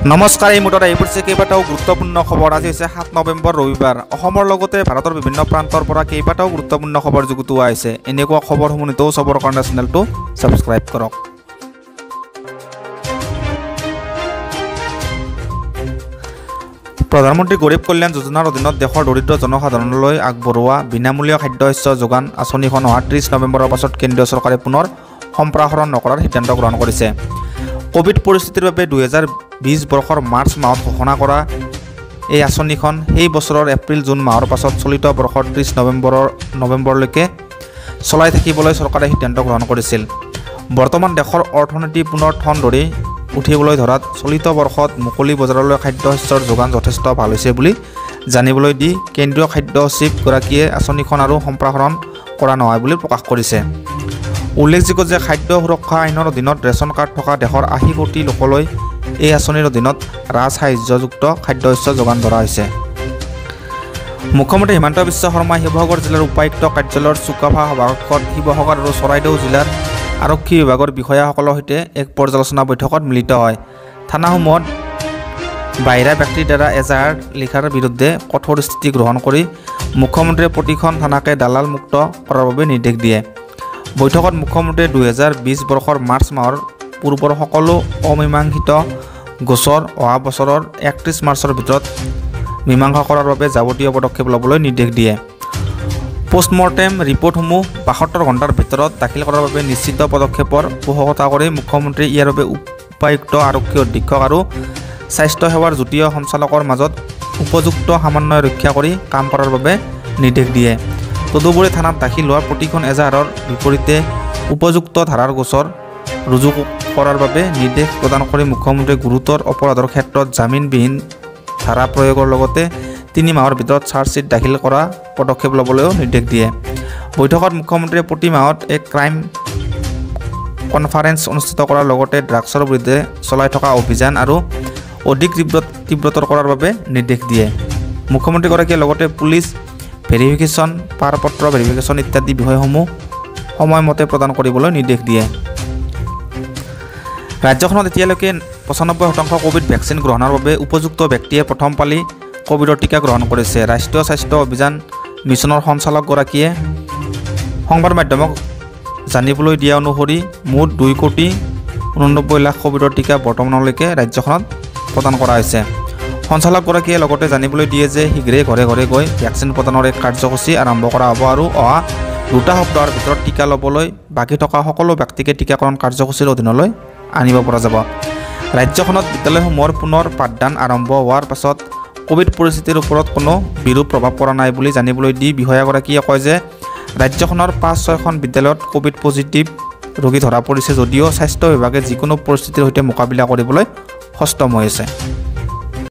নমস্কাৰ এই আহি পৰিছে কেইবাটাও গুৰুত্বপূৰ্ণ খবৰ। আজি হৈছে সাত নৱেম্বৰ ৰবিবাৰ। অসমৰ লগতে ভাৰতৰ বিভিন্ন প্ৰান্তৰ পৰা কেইবাটাও গুৰুত্বপূৰ্ণ খবৰ যুগুতোৱা হৈছে। এনেকুৱা খবৰসমূহ নিতৌ চবৰ কাৰণে চেনেলটো ছাবস্ক্ৰাইব কৰক। প্ৰধানমন্ত্ৰী গৰীব কল্যাণ যোজনাৰ অধীনত দেশৰ দৰিদ্ৰ জনসাধাৰণলৈ আগবঢ়োৱা বিনামূলীয়া খাদ্য শস্য যোগান আঁচনিখন অহা ত্ৰিছ নৱেম্বৰৰ পাছত কেন্দ্ৰীয় চৰকাৰে পুনৰ সম্প্ৰসাৰণ নকৰাৰ সিদ্ধান্ত গ্ৰহণ কৰিছে। ক'ভিড পৰিস্থিতিৰ বাবে দুহেজাৰ বিছ বৰ্ষৰ মাৰ্চ মাহত ঘোষণা কৰা এই আঁচনিখন সেই বছৰৰ এপ্ৰিল জুন মাহৰ পাছত চলিত বৰ্ষৰ ত্ৰিছ নৱেম্বৰৰ নৱেম্বৰলৈকে চলাই থাকিবলৈ চৰকাৰে সিদ্ধান্ত গ্ৰহণ কৰিছিল। বৰ্তমান দেশৰ অৰ্থনীতি পুনৰ ঠন ধৰি উঠিবলৈ ধৰাত চলিত বৰ্ষত মুকলি বজাৰলৈ খাদ্য শস্যৰ যোগান যথেষ্ট ভাল হৈছে বুলি জানিবলৈ দি কেন্দ্ৰীয় খাদ্য সচিবগৰাকীয়ে আঁচনিখন আৰু সম্প্ৰসাৰণ কৰা নহয় বুলি প্ৰকাশ কৰিছে। উল্লেখযোগ্য যে খাদ্য সুৰক্ষা আইনৰ অধীনত ৰেচন কাৰ্ড থকা দেশৰ আশী কোটি লোকলৈ এই আঁচনিৰ অধীনত ৰাজসাহায্যযুক্ত খাদ্য শস্য যোগান ধৰা হৈছে। মুখ্যমন্ত্ৰী হিমন্ত বিশ্ব শৰ্মাই শিৱসাগৰ জিলাৰ উপায়ুক্ত কাৰ্যালয়ৰ চুকাফা সভাকক্ষত শিৱসাগৰ আৰু চৰাইদেউ জিলাৰ আৰক্ষী বিভাগৰ বিষয়াসকলৰ সৈতে এক পৰ্যালোচনা বৈঠকত মিলিত হয়। থানাসমূহত বাহিৰা ব্যক্তিৰ দ্বাৰা এজাহাৰ লিখাৰ বিৰুদ্ধে কঠোৰ স্থিতি গ্ৰহণ কৰি মুখ্যমন্ত্ৰীয়ে প্ৰতিখন থানাকে দালাল মুক্ত কৰাৰ বাবে নিৰ্দেশ দিয়ে। বৈঠকত মুখ্যমন্ত্ৰীয়ে দুহেজাৰ বিছ বৰ্ষৰ মাৰ্চ মাহৰ পূৰ্বৰ সকলো অমীমাংসিত গোচৰ অহা বছৰৰ একত্ৰিছ মাৰ্চৰ ভিতৰত মীমাংসা কৰাৰ বাবে যাৱতীয় পদক্ষেপ ল'বলৈ নিৰ্দেশ দিয়ে। পষ্টমৰ্টেম ৰিপৰ্টসমূহ বাসত্তৰ ঘণ্টাৰ ভিতৰত দাখিল কৰাৰ বাবে নিশ্চিত পদক্ষেপৰ পোষকতা কৰি মুখ্যমন্ত্ৰীয়ে ইয়াৰ বাবে উপায়ুক্ত আৰক্ষী অধীক্ষক আৰু স্বাস্থ্যসেৱাৰ যুটীয় সঞ্চালকৰ মাজত উপযুক্ত সমন্বয় ৰক্ষা কৰি কাম কৰাৰ বাবে নিৰ্দেশ দিয়ে। তদুপৰি থানাত দাখিল হোৱা প্ৰতিখন এজাহাৰৰ বিপৰীতে উপযুক্ত ধাৰাৰ গোচৰ ৰুজু কৰাৰ বাবে নিৰ্দেশ প্ৰদান কৰি মুখ্যমন্ত্ৰীয়ে গুৰুতৰ অপৰাধৰ ক্ষেত্ৰত জামিনবিহীন ধাৰা প্ৰয়োগৰ লগতে তিনি মাহৰ ভিতৰত চাৰ্জশ্বীট দাখিল কৰা পদক্ষেপ ল'বলৈও নিৰ্দেশ দিয়ে। বৈঠকত মুখ্যমন্ত্ৰীয়ে প্ৰতি মাহত এক ক্ৰাইম কনফাৰেন্স অনুষ্ঠিত কৰাৰ লগতে ড্ৰাগছৰ বিৰুদ্ধে চলাই থকা অভিযান আৰু অধিক তীব্ৰ তীব্ৰতৰ কৰাৰ বাবে নিৰ্দেশ দিয়ে। মুখ্যমন্ত্ৰীগৰাকীয়ে লগতে পুলিচ ভেৰিফিকেশ্যন পাৰপত্ৰ ভেৰিফিকেশ্যন ইত্যাদি বিষয়সমূহ সময়মতে প্ৰদান কৰিবলৈ নিৰ্দেশ দিয়ে। ৰাজ্যখনত এতিয়ালৈকে পঁচানব্বৈ শতাংশ ক'ভিড ভেকচিন গ্ৰহণৰ বাবে উপযুক্ত ব্যক্তিয়ে প্ৰথম পালি ক'ভিডৰ টীকা গ্ৰহণ কৰিছে। ৰাষ্ট্ৰীয় স্বাস্থ্য অভিযান মিছনৰ সঞ্চালকগৰাকীয়ে সংবাদ মাধ্যমক জানিবলৈ দিয়া অনুসৰি মুঠ দুই কোটি ঊননব্বৈ লাখ ক'ভিডৰ টীকা বৰ্তমানলৈকে ৰাজ্যখনত প্ৰদান কৰা হৈছে। সঞ্চালকগৰাকীয়ে লগতে জানিবলৈ দিয়ে যে শীঘ্ৰেই ঘৰে ঘৰে গৈ ভেকচিন প্ৰদানৰ এক কাৰ্যসূচী আৰম্ভ কৰা হ'ব আৰু অহা দুটা সপ্তাহৰ ভিতৰত টীকা ল'বলৈ বাকী থকা সকলো ব্যক্তিকে টীকাকৰণ কাৰ্যসূচীৰ অধীনলৈ আনিব পৰা যাব। ৰাজ্যখনত বিদ্যালয়সমূহৰ পুনৰ পাঠদান আৰম্ভ হোৱাৰ পাছত ক'ভিড পৰিস্থিতিৰ ওপৰত কোনো বিৰূপ প্ৰভাৱ পৰা নাই বুলি জানিবলৈ দি বিষয়াগৰাকীয়ে কয় যে ৰাজ্যখনৰ পাঁচ ছয়খন বিদ্যালয়ত ক'ভিড পজিটিভ ৰোগী ধৰা পৰিছে যদিও স্বাস্থ্য বিভাগে যিকোনো পৰিস্থিতিৰ সৈতে মোকাবিলা কৰিবলৈ সষ্টম হৈ আছে।